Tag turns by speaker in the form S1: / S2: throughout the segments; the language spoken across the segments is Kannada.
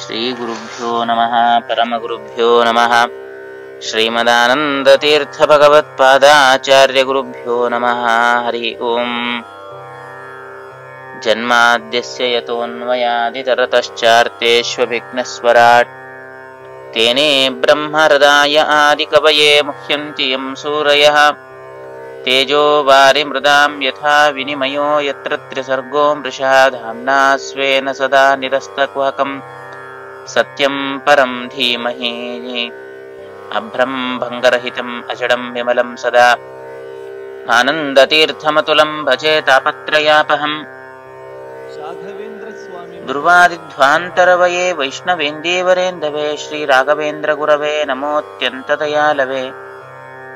S1: श्रीगुरुभ्यो नमः परमगुरुभ्यो नमः श्रीमदानन्दतीर्थभगवत्पादाचार्यगुरुभ्यो नमः हरि ओम्। जन्माद्यस्य यतोऽन्वयादितरतश्चार्तेष्वभिघ्नस्वराट्। तेने ब्रह्महृदाय आदिकवये मुह्यन्ति यं सूरयः। तेजो वारिमृदां यथा विनिमयो यत्र त्रिसर्गो मृषा धाम्ना स्वेन सदा निरस्तकुहकम्। సత్యం పరం ధీమహి. అభ్రం భంగరహితం అజడం విమలం సదా. ఆనందతీర్థమతులం
S2: భజే తాపత్రయాపహం.
S1: ధ్రువాదిధ్వాంతరవయే వైష్ణవేందేవరేందవే? శ్రీరాఘవేంద్ర గురవే నమోత్యంతదయాలవే.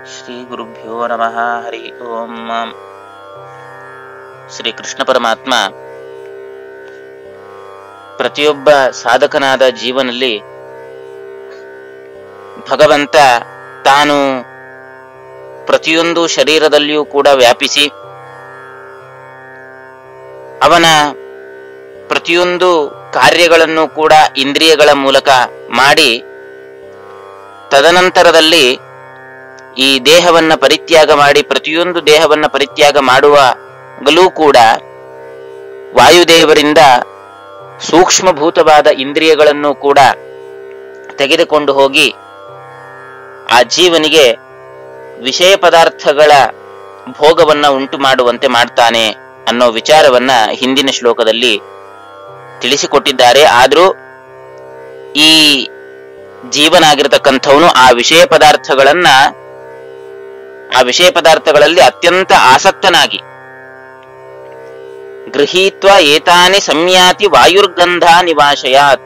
S1: శ్రీగురుభ్యో నమ. హరి ఓం. శ్రీకృష్ణ పరమాత్మ ಪ್ರತಿಯೊಬ್ಬ ಸಾಧಕನಾದ ಜೀವನಲ್ಲಿ ಭಗವಂತ ತಾನು ಪ್ರತಿಯೊಂದು ಶರೀರದಲ್ಲಿಯೂ ಕೂಡ ವ್ಯಾಪಿಸಿ ಅವನ ಪ್ರತಿಯೊಂದು ಕಾರ್ಯಗಳನ್ನು ಕೂಡ ಇಂದ್ರಿಯಗಳ ಮೂಲಕ ಮಾಡಿ ತದನಂತರದಲ್ಲಿ ಈ ದೇಹವನ್ನ ಪರಿತ್ಯಾಗ ಮಾಡಿ, ಪ್ರತಿಯೊಂದು ದೇಹವನ್ನ ಪರಿತ್ಯಾಗ ಮಾಡುವಾಗಲೂ ಕೂಡ ವಾಯುದೇವರಿಂದ ಸೂಕ್ಷ್ಮಭೂತವಾದ ಇಂದ್ರಿಯಗಳನ್ನು ಕೂಡ ತೆಗೆದುಕೊಂಡು ಹೋಗಿ ಆ ಜೀವನಿಗೆ ವಿಷಯ ಪದಾರ್ಥಗಳ ಭೋಗವನ್ನ ಉಂಟು ಮಾಡುವಂತೆ ಮಾಡ್ತಾನೆ ಅನ್ನೋ ವಿಚಾರವನ್ನ ಹಿಂದಿನ ಶ್ಲೋಕದಲ್ಲಿ ತಿಳಿಸಿಕೊಟ್ಟಿದ್ದಾರೆ. ಆದರೂ ಈ ಜೀವನಾಗಿರತಕ್ಕಂಥವನು ಆ ವಿಷಯ ಪದಾರ್ಥಗಳನ್ನ, ಆ ವಿಷಯ ಪದಾರ್ಥಗಳಲ್ಲಿ ಅತ್ಯಂತ ಆಸಕ್ತನಾಗಿ ಗೃಹೀತ್ವ ಏತಾನಿ ಸಂಯಾತಿ ವಾಯುರ್ಗಂಧ ನಿವಾಶಯಾತ್.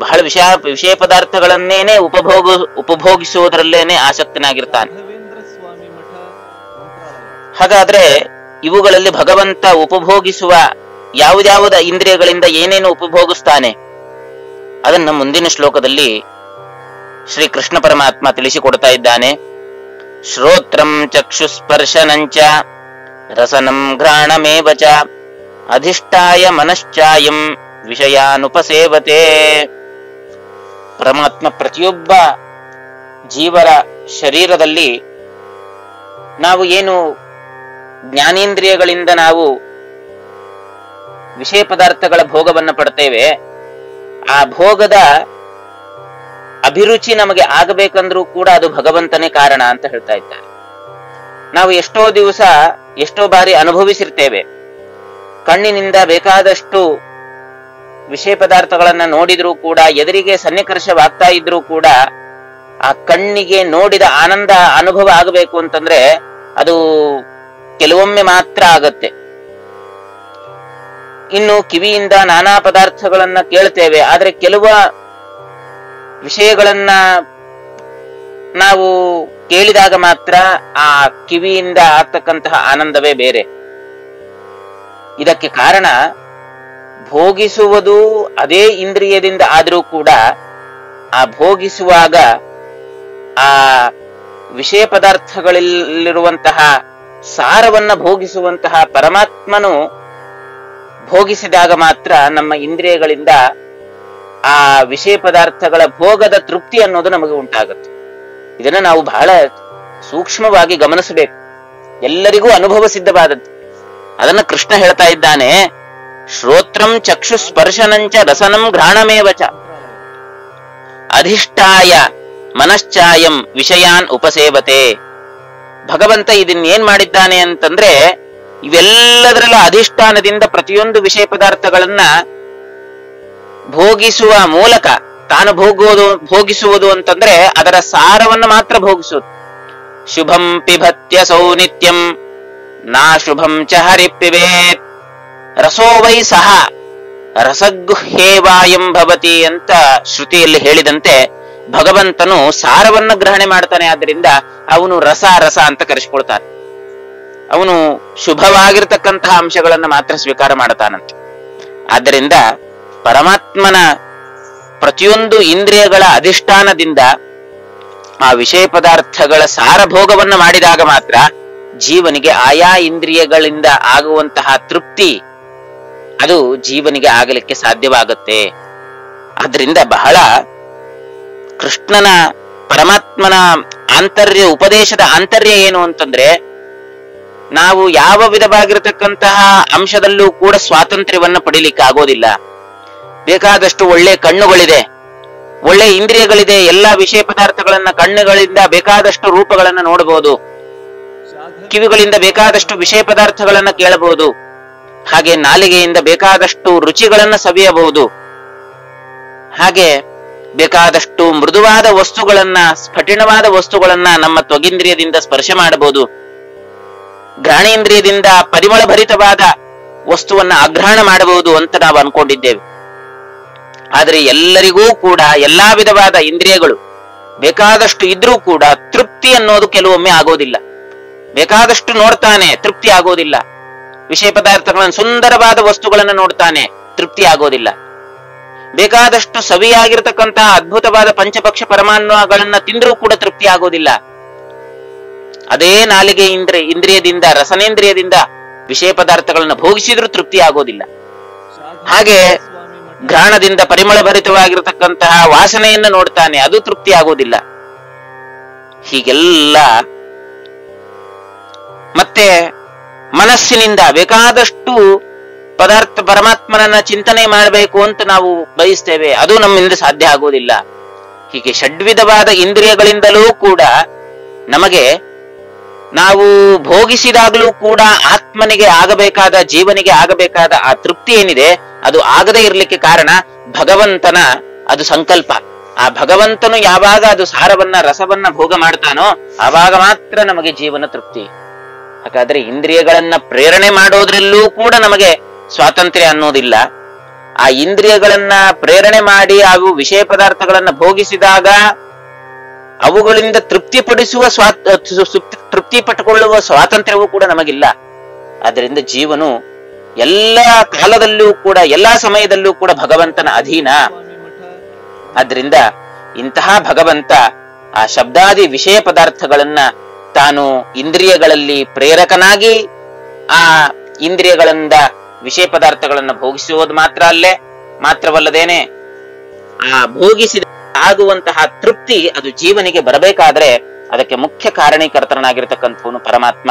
S1: ಬಹಳ ವಿಷಯ ವಿಷಯ ಪದಾರ್ಥಗಳನ್ನೇನೆ ಉಪಭೋಗ, ಉಪಭೋಗಿಸುವುದರಲ್ಲೇನೆ ಆಸಕ್ತನಾಗಿರ್ತಾನೆ. ಹಾಗಾದ್ರೆ ಇವುಗಳಲ್ಲಿ ಭಗವಂತ ಉಪಭೋಗಿಸುವ ಯಾವುದ್ಯಾವುದ ಇಂದ್ರಿಯಗಳಿಂದ ಏನೇನು ಉಪಭೋಗಿಸ್ತಾನೆ? ಅದನ್ನ ಮುಂದಿನ ಶ್ಲೋಕದಲ್ಲಿ ಶ್ರೀ ಕೃಷ್ಣ ಪರಮಾತ್ಮ ತಿಳಿಸಿಕೊಡ್ತಾ ಇದ್ದಾನೆ. ಶ್ರೋತ್ರಂ ಚಕ್ಷುಸ್ಪರ್ಶನಂಚ ರಸನಂ ಘ್ರಾಣಮೇವ ಚ. ಅಧಿಷ್ಠಾಯ ಮನಶ್ಚಾಯಂ ವಿಷಯಾನುಪಸೇವತೆ. ಪರಮಾತ್ಮ ಪ್ರತಿಯೊಬ್ಬ ಜೀವರ ಶರೀರದಲ್ಲಿ ನಾವು ಏನು ಜ್ಞಾನೇಂದ್ರಿಯಗಳಿಂದ ನಾವು ವಿಷಯ ಪದಾರ್ಥಗಳ ಭೋಗವನ್ನು ಪಡ್ತೇವೆ, ಆ ಭೋಗದ ಅಭಿರುಚಿ ನಮಗೆ ಆಗಬೇಕಂದ್ರೂ ಕೂಡ ಅದು ಭಗವಂತನೇ ಕಾರಣ ಅಂತ ಹೇಳ್ತಾ ಇದ್ದಾರೆ. ನಾವು ಎಷ್ಟೋ ದಿವಸ ಎಷ್ಟೋ ಬಾರಿ ಅನುಭವಿಸಿರ್ತೇವೆ. ಕಣ್ಣಿನಿಂದ ಬೇಕಾದಷ್ಟು ವಿಷಯ ಪದಾರ್ಥಗಳನ್ನ ನೋಡಿದ್ರೂ ಕೂಡ, ಎದುರಿಗೆ ಸನ್ನಿಕರ್ಷವಾಗ್ತಾ ಇದ್ರೂ ಕೂಡ, ಆ ಕಣ್ಣಿಗೆ ನೋಡಿದ ಆನಂದ, ಅನುಭವ ಆಗಬೇಕು ಅಂತಂದ್ರೆ ಅದು ಕೆಲವೊಮ್ಮೆ ಮಾತ್ರ ಆಗತ್ತೆ. ಇನ್ನು ಕಿವಿಯಿಂದ ನಾನಾ ಪದಾರ್ಥಗಳನ್ನ ಕೇಳ್ತೇವೆ, ಆದ್ರೆ ಕೆಲವ ವಿಷಯಗಳನ್ನ ನಾವು ಕೇಳಿದಾಗ ಮಾತ್ರ ಆ ಕಿವಿಯಿಂದ ಆಗ್ತಕ್ಕಂತಹ ಆನಂದವೇ ಬೇರೆ. ಇದಕ್ಕೆ ಕಾರಣ ಭೋಗಿಸುವುದು ಅದೇ ಇಂದ್ರಿಯದಿಂದ ಆದರೂ ಕೂಡ ಆ ಭೋಗಿಸುವಾಗ ಆ ವಿಷಯ ಪದಾರ್ಥಗಳಲ್ಲಿರುವಂತಹ ಸಾರವನ್ನ ಭೋಗಿಸುವಂತಹ ಪರಮಾತ್ಮನು ಭೋಗಿಸಿದಾಗ ಮಾತ್ರ ನಮ್ಮ ಇಂದ್ರಿಯಗಳಿಂದ ಆ ವಿಷಯ ಪದಾರ್ಥಗಳ ಭೋಗದ ತೃಪ್ತಿ ಅನ್ನೋದು ನಮಗೆ ಉಂಟಾಗುತ್ತೆ. ಇದನ್ನ ನಾವು ಬಹಳ ಸೂಕ್ಷ್ಮವಾಗಿ ಗಮನಿಸಬೇಕು. ಎಲ್ಲರಿಗೂ ಅನುಭವ ಸಿದ್ಧವಾದದ್ದು ಅದನ್ನ ಕೃಷ್ಣ ಹೇಳ್ತಾ ಇದ್ದಾನೆ, ಶ್ರೋತ್ರಂ ಚಕ್ಷು ಸ್ಪರ್ಶನಂಚ ರಸನಂ ಘ್ರಾಣಮೇವಚ ಅಧಿಷ್ಠಾಯ ಮನಶ್ಚಾಯಂ ವಿಷಯಾನ್ ಉಪಸೇವತೆ. ಭಗವಂತ ಇದನ್ನೇನ್ ಮಾಡಿದ್ದಾನೆ ಅಂತಂದ್ರೆ, ಇವೆಲ್ಲದರಲ್ಲೂ ಅಧಿಷ್ಠಾನದಿಂದ ಪ್ರತಿಯೊಂದು ವಿಷಯ ಪದಾರ್ಥಗಳನ್ನ ಭೋಗಿಸುವ ಮೂಲಕ, ತಾನು ಭೋಗುವುದು, ಭೋಗಿಸುವುದು ಅಂತಂದ್ರೆ ಅದರ ಸಾರವನ್ನು ಮಾತ್ರ ಭೋಗಿಸುವುದು. ಶುಭಂ ಪಿಭತ್ಯ ಸೌನಿತ್ಯಂ ನಾ ಚ ರಸೋವೈ ರಸೋ ವೈ ಸಹ ರಸಗುಹ್ಯೇವಾಯಂ ಭವತಿ ಅಂತ ಶ್ರುತಿಯಲ್ಲಿ ಹೇಳಿದಂತೆ ಭಗವಂತನು ಸಾರವನ್ನ ಗ್ರಹಣೆ ಮಾಡ್ತಾನೆ, ಆದ್ರಿಂದ ಅವನು ರಸ ರಸ ಅಂತ ಕರೆಸ್ಕೊಳ್ತಾನೆ. ಅವನು ಶುಭವಾಗಿರ್ತಕ್ಕಂತಹ ಅಂಶಗಳನ್ನು ಮಾತ್ರ ಸ್ವೀಕಾರ ಮಾಡ್ತಾನಂತೆ. ಆದ್ದರಿಂದ ಪರಮಾತ್ಮನ ಪ್ರತಿಯೊಂದು ಇಂದ್ರಿಯಗಳ ಅಧಿಷ್ಠಾನದಿಂದ ಆ ವಿಷಯ ಪದಾರ್ಥಗಳ ಸಾರಭೋಗವನ್ನು ಮಾಡಿದಾಗ ಮಾತ್ರ ಜೀವನಿಗೆ ಆಯಾ ಇಂದ್ರಿಯಗಳಿಂದ ಆಗುವಂತಹ ತೃಪ್ತಿ ಅದು ಜೀವನಿಗೆ ಆಗಲಿಕ್ಕೆ ಸಾಧ್ಯವಾಗುತ್ತೆ. ಆದ್ರಿಂದ ಬಹಳ ಕೃಷ್ಣನ ಪರಮಾತ್ಮನ ಆಂತರ್ಯ, ಉಪದೇಶದ ಆಂತರ್ಯ ಏನು ಅಂತಂದ್ರೆ, ನಾವು ಯಾವ ವಿಧವಾಗಿರತಕ್ಕಂತಹ ಅಂಶದಲ್ಲೂ ಕೂಡ ಸ್ವಾತಂತ್ರ್ಯವನ್ನ ಪಡಿಲಿಕ್ಕೆ ಆಗೋದಿಲ್ಲ. ಬೇಕಾದಷ್ಟು ಒಳ್ಳೆ ಕಣ್ಣುಗಳಿದೆ. ಒಳ್ಳೆ ಇಂದ್ರಿಯಗಳಿದೆ. ಎಲ್ಲಾ ವಿಷಯ ಪದಾರ್ಥಗಳನ್ನ ಕಣ್ಣುಗಳಿಂದ ಬೇಕಾದಷ್ಟು ರೂಪಗಳನ್ನ ನೋಡಬಹುದು ಕಿವಿಗಳಿಂದ ಬೇಕಾದಷ್ಟು ವಿಷಯ ಪದಾರ್ಥಗಳನ್ನ ಕೇಳಬಹುದು. ಹಾಗೆ ನಾಲಿಗೆಯಿಂದ ಬೇಕಾದಷ್ಟು ರುಚಿಗಳನ್ನ ಸವಿಯಬಹುದು. ಹಾಗೆ ಬೇಕಾದಷ್ಟು ಮೃದುವಾದ ವಸ್ತುಗಳನ್ನ ಸ್ಫಟಿಣವಾದ ವಸ್ತುಗಳನ್ನ ನಮ್ಮ ತ್ವಗಿಂದ್ರಿಯದಿಂದ ಸ್ಪರ್ಶ ಮಾಡಬಹುದು. ಘ್ರಾಣೇಂದ್ರಿಯದಿಂದ ಪರಿಮಳ ಭರಿತವಾದ ವಸ್ತುವನ್ನ ಅಗ್ರಹಣ ಮಾಡಬಹುದು ಅಂತ ನಾವು ಅನ್ಕೊಂಡಿದ್ದೇವೆ. ಆದರೆ ಎಲ್ಲರಿಗೂ ಕೂಡ ಎಲ್ಲಾ ವಿಧವಾದ ಇಂದ್ರಿಯಗಳು ಬೇಕಾದಷ್ಟು ಇದ್ರೂ ಕೂಡ ತೃಪ್ತಿ ಅನ್ನೋದು ಕೆಲವೊಮ್ಮೆ ಆಗೋದಿಲ್ಲ. ಬೇಕಾದಷ್ಟು ನೋಡ್ತಾನೆ, ತೃಪ್ತಿ ಆಗೋದಿಲ್ಲ. ವಿಷಯ ಪದಾರ್ಥಗಳನ್ನು ಸುಂದರವಾದ ವಸ್ತುಗಳನ್ನು ನೋಡ್ತಾನೆ, ತೃಪ್ತಿ ಆಗೋದಿಲ್ಲ. ಬೇಕಾದಷ್ಟು ಸವಿಯಾಗಿರ್ತಕ್ಕಂತಹ ಅದ್ಭುತವಾದ ಪಂಚಪಕ್ಷ ಪರಮಾಣುಗಳನ್ನ ತಿಂದ್ರೂ ಕೂಡ ತೃಪ್ತಿ ಆಗೋದಿಲ್ಲ. ಅದೇ ನಾಲಿಗೆ ಇಂದ್ರ, ಇಂದ್ರಿಯದಿಂದ, ರಸನೇಂದ್ರಿಯದಿಂದ ವಿಷಯ ಪದಾರ್ಥಗಳನ್ನ ಭೋಗಿಸಿದ್ರೂ ತೃಪ್ತಿ ಆಗೋದಿಲ್ಲ. ಹಾಗೆ ಘ್ರಾಣದಿಂದ ಪರಿಮಳ ಭರಿತವಾಗಿರತಕ್ಕಂತಹ ವಾಸನೆಯನ್ನು ನೋಡ್ತಾನೆ, ಅದು ತೃಪ್ತಿ ಆಗೋದಿಲ್ಲ. ಹೀಗೆಲ್ಲ ಮತ್ತೆ ಮನಸ್ಸಿನಿಂದ ಬೇಕಾದಷ್ಟು ಪದಾರ್ಥ ಪರಮಾತ್ಮನನ್ನ ಚಿಂತನೆ ಮಾಡಬೇಕು ಅಂತ ನಾವು ಬಯಸ್ತೇವೆ. ಅದು ನಮ್ಮಿಂದ ಸಾಧ್ಯ ಆಗೋದಿಲ್ಲ ಹೀಗೆ ಷಡ್ವಿಧವಾದ ಇಂದ್ರಿಯಗಳಿಂದಲೂ ಕೂಡ ನಮಗೆ ನಾವು ಭೋಗಿಸಿದಾಗಲೂ ಕೂಡ ಆತ್ಮನಿಗೆ ಆಗಬೇಕಾದ, ಜೀವನಿಗೆ ಆಗಬೇಕಾದ ಆ ತೃಪ್ತಿ ಏನಿದೆ, ಅದು ಆಗದೇ ಇರಲಿಕ್ಕೆ ಕಾರಣ ಭಗವಂತನ ಅದು ಸಂಕಲ್ಪ. ಆ ಭಗವಂತನು ಯಾವಾಗ ಅದು ಸಾರವನ್ನ, ರಸವನ್ನ ಭೋಗ ಮಾಡ್ತಾನೋ, ಆವಾಗ ಮಾತ್ರ ನಮಗೆ ಜೀವನ ತೃಪ್ತಿ. ಹಾಗಾದ್ರೆ ಇಂದ್ರಿಯಗಳನ್ನ ಪ್ರೇರಣೆ ಮಾಡೋದ್ರಲ್ಲೂ ಕೂಡ ನಮಗೆ ಸ್ವಾತಂತ್ರ್ಯ ಅನ್ನೋದಿಲ್ಲ. ಆ ಇಂದ್ರಿಯಗಳನ್ನ ಪ್ರೇರಣೆ ಮಾಡಿ ಹಾಗೂ ವಿಷಯ ಪದಾರ್ಥಗಳನ್ನ ಭೋಗಿಸಿದಾಗ ಅವುಗಳಿಂದ ತೃಪ್ತಿಪಡಿಸುವ ಸ್ವಾತ್ ಸು- ಸು- ತೃಪ್ತಿ ಪಟ್ಟುಕೊಳ್ಳುವ ಸ್ವಾತಂತ್ರ್ಯವೂ ಕೂಡ ನಮಗಿಲ್ಲ. ಆದ್ದರಿಂದ ಜೀವನು ಎಲ್ಲ ಕಾಲದಲ್ಲೂ ಕೂಡ, ಎಲ್ಲಾ ಸಮಯದಲ್ಲೂ ಕೂಡ ಭಗವಂತನ ಅಧೀನ. ಆದ್ರಿಂದ ಇಂತಹ ಭಗವಂತ ಆ ಶಬ್ದಾದಿ ವಿಷಯ ಪದಾರ್ಥಗಳನ್ನ ತಾನು ಇಂದ್ರಿಯಗಳಲ್ಲಿ ಪ್ರೇರಕನಾಗಿ ಆ ಇಂದ್ರಿಯಗಳಿಂದ ವಿಷಯ ಪದಾರ್ಥಗಳನ್ನು ಭೋಗಿಸುವುದು ಮಾತ್ರ ಅಲ್ಲೇ, ಮಾತ್ರವಲ್ಲದೇನೆ ಆ ಭೋಗಿಸಿದ ಆಗುವಂತಹ ತೃಪ್ತಿ ಅದು ಜೀವನಿಗೆ ಬರಬೇಕಾದ್ರೆ ಅದಕ್ಕೆ ಮುಖ್ಯ ಕಾರಣೀಕರ್ತನಾಗಿರ್ತಕ್ಕಂಥವನು ಪರಮಾತ್ಮ.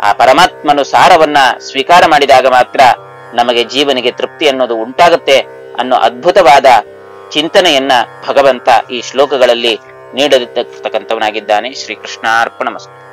S1: ಆ ಪರಮಾತ್ಮನು ಸಾರವನ್ನ ಸ್ವೀಕಾರ ಮಾಡಿದಾಗ ಮಾತ್ರ ನಮಗೆ ಜೀವನಿಗೆ ತೃಪ್ತಿ ಅನ್ನೋದು ಉಂಟಾಗುತ್ತೆ ಅನ್ನೋ ಅದ್ಭುತವಾದ ಚಿಂತನೆಯನ್ನ ಭಗವಂತ ಈ ಶ್ಲೋಕಗಳಲ್ಲಿ ನೀಡದಿರ್ತಕ್ಕಂಥವನಾಗಿದ್ದಾನೆ ಶ್ರೀಕೃಷ್ಣಾರ್ಪಣ ಮಸ್ತು.